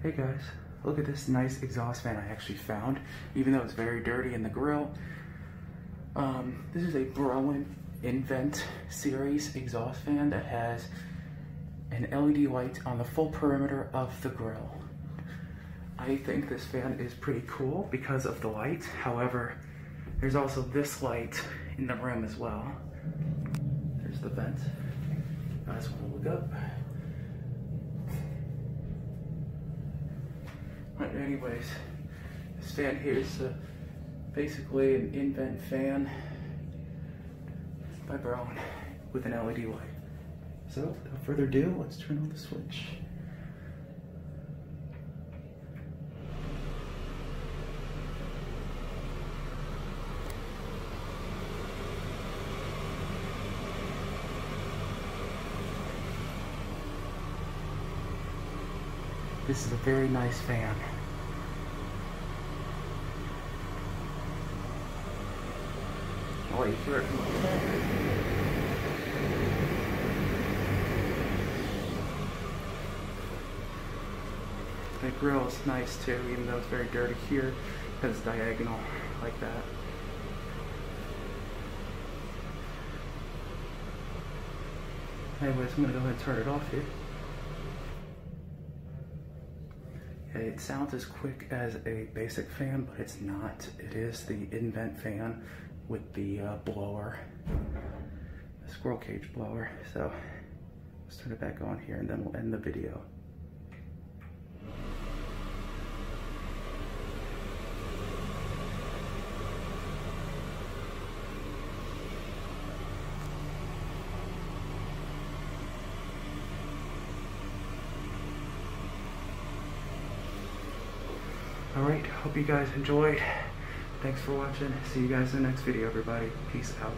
Hey guys, look at this nice exhaust fan I actually found, even though it's very dirty in the grill. Um, this is a Broan Invent series exhaust fan that has an LED light on the full perimeter of the grill. I think this fan is pretty cool because of the light. However, there's also this light in the room as well. There's the vent. I just want to look up. Anyways, this fan here is uh, basically an invent fan by Broan with an LED light. So without further ado, let's turn on the switch. This is a very nice fan. The grill is nice too, even though it's very dirty here, because it's diagonal like that. Anyways, I'm gonna go ahead and turn it off here. It sounds as quick as a basic fan, but it's not. It is the Invent fan with the uh, blower, the squirrel cage blower. So let's turn it back on here and then we'll end the video. Alright, hope you guys enjoyed. Thanks for watching. See you guys in the next video, everybody. Peace out.